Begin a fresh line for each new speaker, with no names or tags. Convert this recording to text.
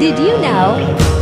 Did you know?